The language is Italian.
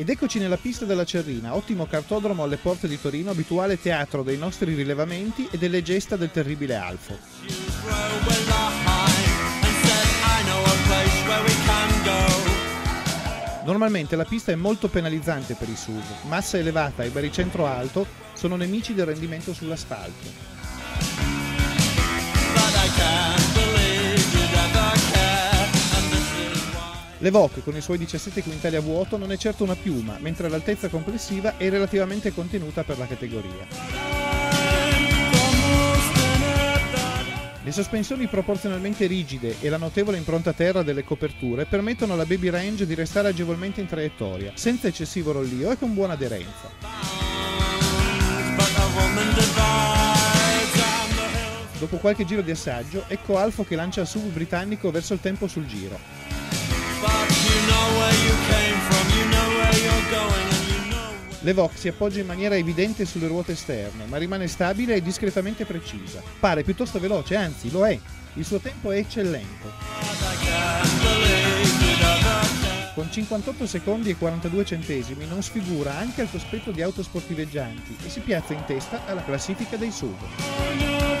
Ed eccoci nella pista della Cerrina, ottimo cartodromo alle porte di Torino, abituale teatro dei nostri rilevamenti e delle gesta del terribile Alfo. Normalmente la pista è molto penalizzante per i SUV, massa elevata e baricentro alto sono nemici del rendimento sull'asfalto. L'Evoque con i suoi 17 quintali a vuoto non è certo una piuma, mentre l'altezza complessiva è relativamente contenuta per la categoria. Le sospensioni proporzionalmente rigide e la notevole impronta terra delle coperture permettono alla Baby Range di restare agevolmente in traiettoria, senza eccessivo rollio e con buona aderenza. Dopo qualche giro di assaggio, ecco Alfo che lancia il SUV britannico verso il tempo sul giro. L'Evoque si appoggia in maniera evidente sulle ruote esterne, ma rimane stabile e discretamente precisa. Pare piuttosto veloce, anzi lo è. Il suo tempo è eccellente. Con 58 secondi e 42 centesimi non sfigura anche al cospetto di auto sportiveggianti e si piazza in testa alla classifica dei SUV.